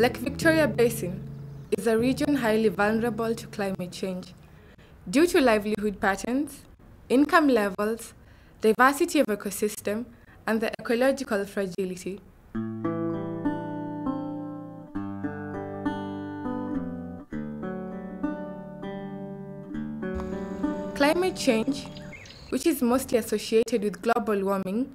Lake Victoria Basin is a region highly vulnerable to climate change due to livelihood patterns, income levels, diversity of ecosystem, and the ecological fragility. Climate change, which is mostly associated with global warming,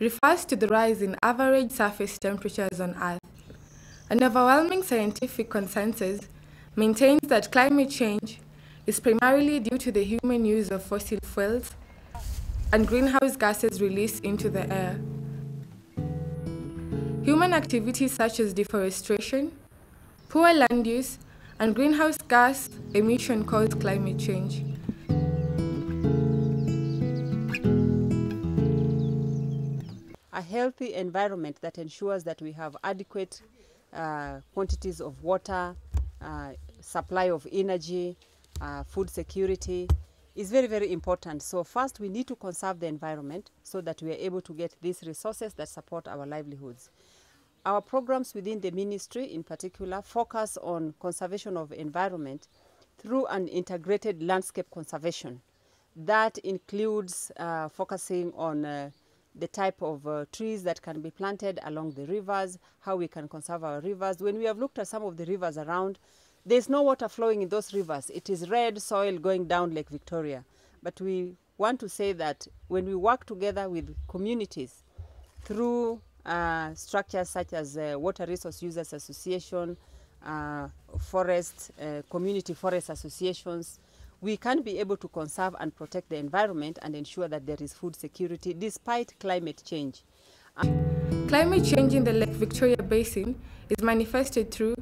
refers to the rise in average surface temperatures on Earth. An overwhelming scientific consensus maintains that climate change is primarily due to the human use of fossil fuels and greenhouse gases released into the air. Human activities such as deforestation, poor land use, and greenhouse gas emission cause climate change. a healthy environment that ensures that we have adequate uh, quantities of water, uh, supply of energy, uh, food security is very, very important. So first we need to conserve the environment so that we are able to get these resources that support our livelihoods. Our programs within the ministry in particular focus on conservation of environment through an integrated landscape conservation. That includes uh, focusing on uh, the type of uh, trees that can be planted along the rivers, how we can conserve our rivers. When we have looked at some of the rivers around, there's no water flowing in those rivers. It is red soil going down Lake Victoria. But we want to say that when we work together with communities through uh, structures such as uh, Water Resource Users Association, uh, forest, uh, community forest associations, we can be able to conserve and protect the environment and ensure that there is food security despite climate change. Um, climate change in the Lake Victoria Basin is manifested through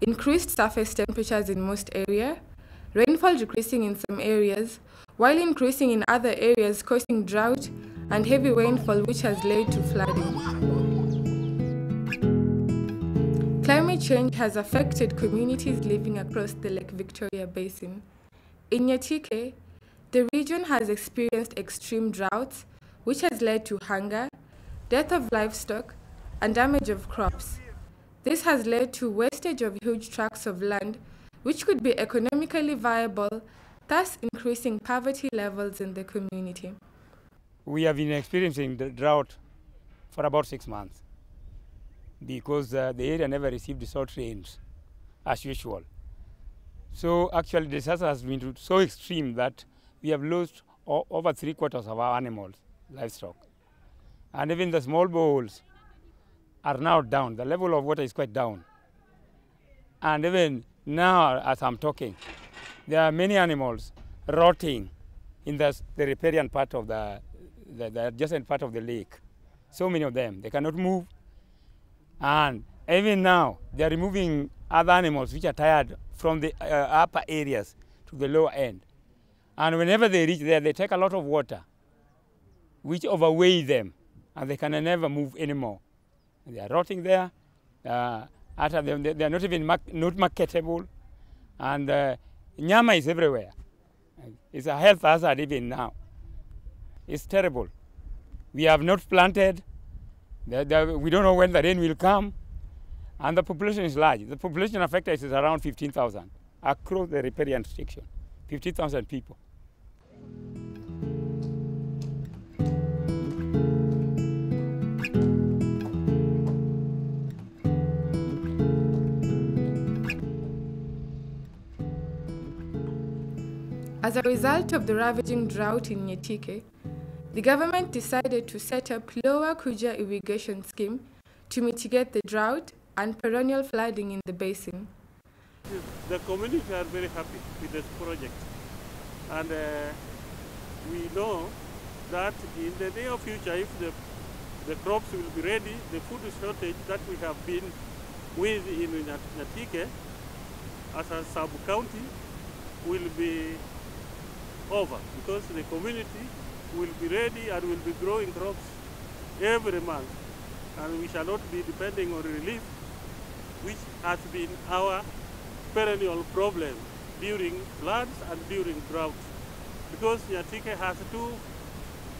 increased surface temperatures in most areas, rainfall decreasing in some areas, while increasing in other areas causing drought and heavy rainfall which has led to flooding. Climate change has affected communities living across the Lake Victoria Basin. In Nyatike, the region has experienced extreme droughts, which has led to hunger, death of livestock, and damage of crops. This has led to wastage of huge tracts of land, which could be economically viable, thus increasing poverty levels in the community. We have been experiencing the drought for about six months because uh, the area never received short rains as usual. So actually, the disaster has been so extreme that we have lost over three quarters of our animals, livestock. And even the small bowls are now down. The level of water is quite down. And even now, as I'm talking, there are many animals rotting in the, the riparian part of the, the, the adjacent part of the lake. So many of them. They cannot move. And even now, they are removing other animals which are tired from the uh, upper areas to the lower end. And whenever they reach there, they take a lot of water, which overweighs them, and they can never move anymore. And they are rotting there. Uh, after them, they, are not even mar not marketable, and uh, nyama is everywhere. It's a health hazard even now. It's terrible. We have not planted. The, the, we don't know when the rain will come. And the population is large. The population affected is around 15,000 across the riparian section, 15,000 people. As a result of the ravaging drought in Nyatike, the government decided to set up Lower Kuja irrigation scheme to mitigate the drought and perennial flooding in the basin. The community are very happy with this project and uh, we know that in the near future if the, the crops will be ready, the food shortage that we have been with in Nyatike as a sub-county will be over because the community will be ready and will be growing crops every month and we shall not be depending on relief which has been our perennial problem during floods and during drought. Because Nyatike has two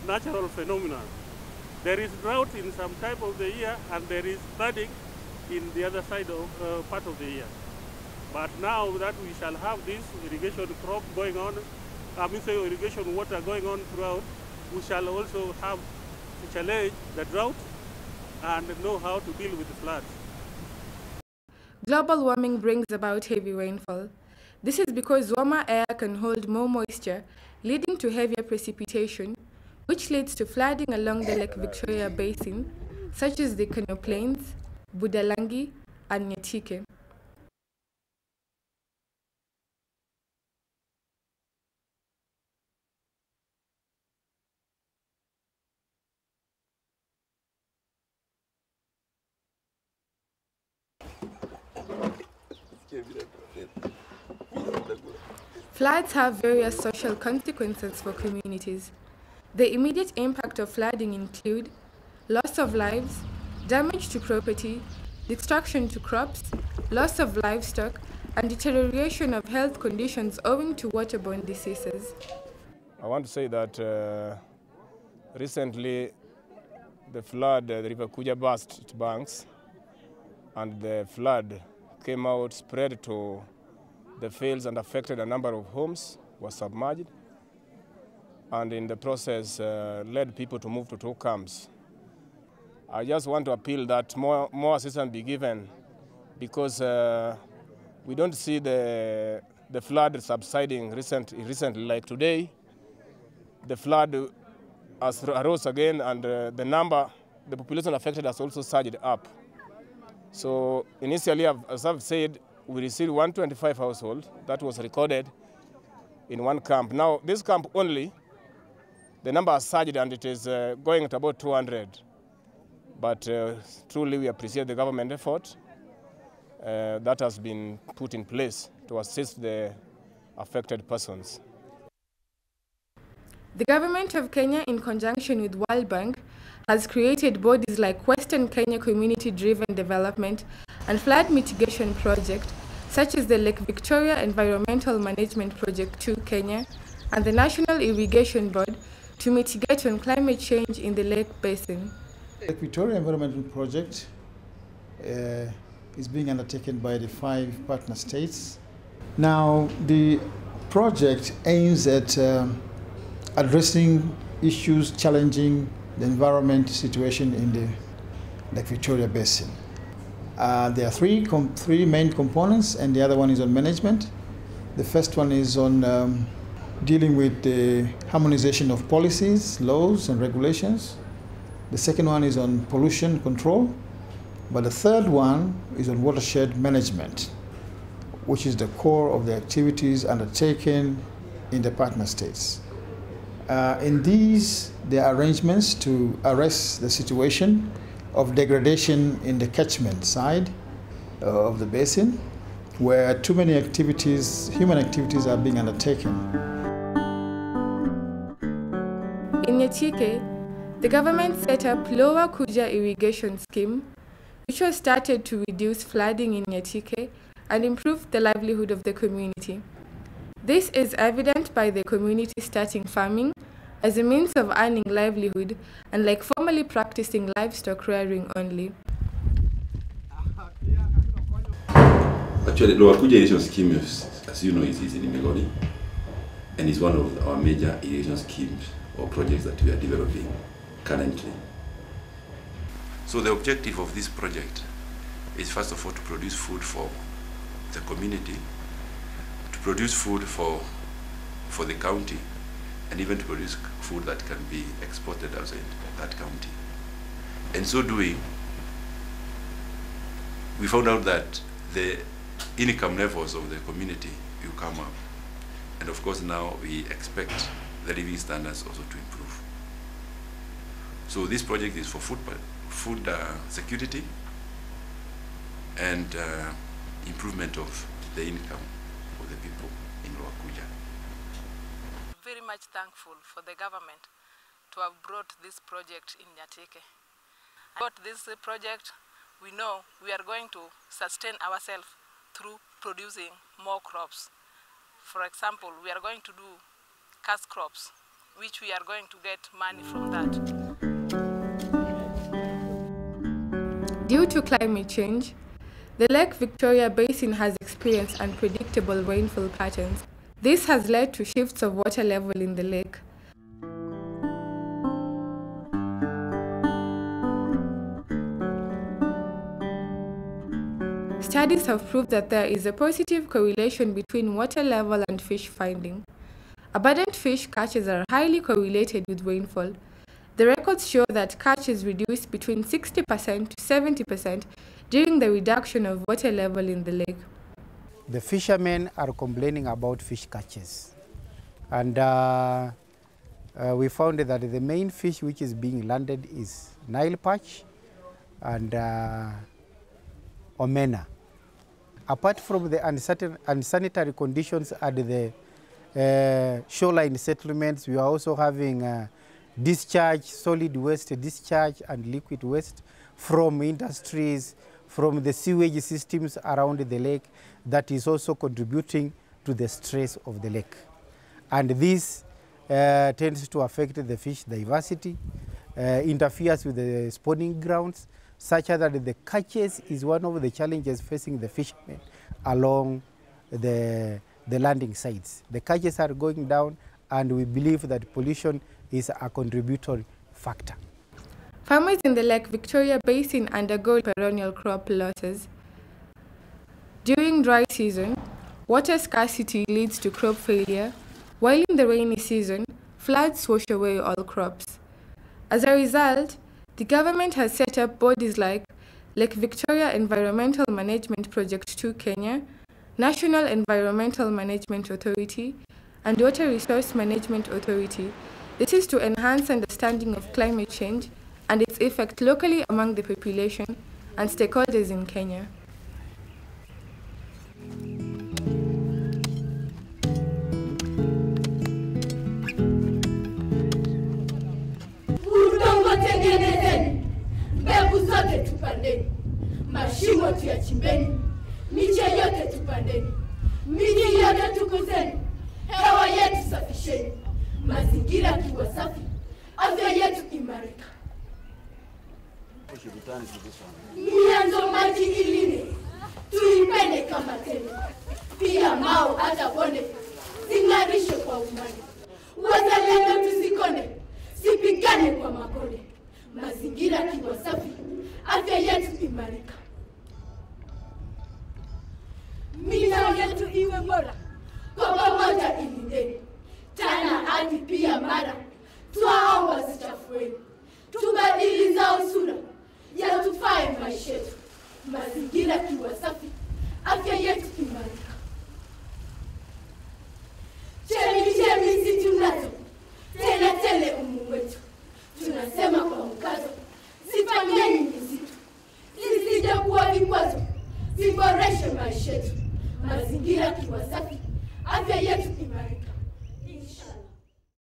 natural phenomena. There is drought in some time of the year and there is flooding in the other side of uh, part of the year. But now that we shall have this irrigation crop going on, I mean say irrigation water going on throughout, we shall also have to challenge the drought and know how to deal with the floods. Global warming brings about heavy rainfall. This is because warmer air can hold more moisture, leading to heavier precipitation, which leads to flooding along the Lake Victoria Basin, such as the Kano Plains, Budalangi, and Nyatike. Floods have various social consequences for communities. The immediate impact of flooding include loss of lives, damage to property, destruction to crops, loss of livestock, and deterioration of health conditions owing to waterborne diseases. I want to say that uh, recently the flood, uh, the River Kuja burst its banks, and the flood came out, spread to the fields, and affected a number of homes, was submerged, and in the process uh, led people to move to two camps. I just want to appeal that more, more assistance be given because uh, we don't see the, the flood subsiding recent, recently. Like today, the flood has arose again, and uh, the number, the population affected has also surged up. So initially, as I've said, we received 125 households. That was recorded in one camp. Now, this camp only, the number has surged and it is uh, going at about 200. But uh, truly, we appreciate the government effort uh, that has been put in place to assist the affected persons. The government of Kenya, in conjunction with World Bank, has created bodies like Western Kenya Community Driven Development and Flood Mitigation Project, such as the Lake Victoria Environmental Management Project 2 Kenya and the National Irrigation Board to mitigate on climate change in the lake basin. Lake Victoria Environmental Project uh, is being undertaken by the five partner states. Now, the project aims at um, addressing issues challenging the environment situation in the Lake Victoria Basin. Uh, there are three, three main components, and the other one is on management. The first one is on um, dealing with the harmonization of policies, laws, and regulations. The second one is on pollution control. But the third one is on watershed management, which is the core of the activities undertaken in the partner states. Uh, in these, are arrangements to arrest the situation of degradation in the catchment side uh, of the basin, where too many activities, human activities, are being undertaken. In Nyatike, the government set up Lower Kuja Irrigation Scheme, which was started to reduce flooding in Nyatike and improve the livelihood of the community. This is evident by the community starting farming as a means of earning livelihood and like formerly practicing livestock rearing only. Actually, Lower Kuja irrigation scheme, as you know, is, is in Migori and is one of our major irrigation schemes or projects that we are developing currently. So the objective of this project is first of all to produce food for the community, to produce food for, for the county, and even to produce food that can be exported outside that county. And so doing, we found out that the income levels of the community will come up. And of course now we expect the living standards also to improve. So this project is for food, food uh, security and uh, improvement of the income of the people in Lower Kuja. Very much thankful for the government to have brought this project in Nyatike. About this project, we know we are going to sustain ourselves through producing more crops. For example, we are going to do cash crops, which we are going to get money from that. Due to climate change, the Lake Victoria Basin has experienced unpredictable rainfall patterns. This has led to shifts of water level in the lake. Studies have proved that there is a positive correlation between water level and fish finding. Abundant fish catches are highly correlated with rainfall. The records show that catch is reduced between 60% to 70% during the reduction of water level in the lake. The fishermen are complaining about fish catches. And uh, uh, we found that the main fish which is being landed is Nile perch and uh, omena. Apart from the uncertain, unsanitary conditions at the uh, shoreline settlements, we are also having uh, discharge, solid waste discharge and liquid waste from industries, from the sewage systems around the lake that is also contributing to the stress of the lake. And this uh, tends to affect the fish diversity, uh, interferes with the spawning grounds, such that the catches is one of the challenges facing the fishermen along the, the landing sites. The catches are going down and we believe that pollution is a contributory factor. Farmers in the Lake Victoria Basin undergo perennial crop losses. During dry season, water scarcity leads to crop failure, while in the rainy season, floods wash away all crops. As a result, the government has set up bodies like Lake Victoria Environmental Management Project 2 Kenya, National Environmental Management Authority, and Water Resource Management Authority. This is to enhance understanding of climate change and its effect locally among the population and stakeholders in Kenya. Udongo tengenezeni, mbegu zote tupandeni, mashimo tuyachimbeni, Oh zing'arishwe kwa